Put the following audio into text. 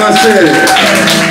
Namaste.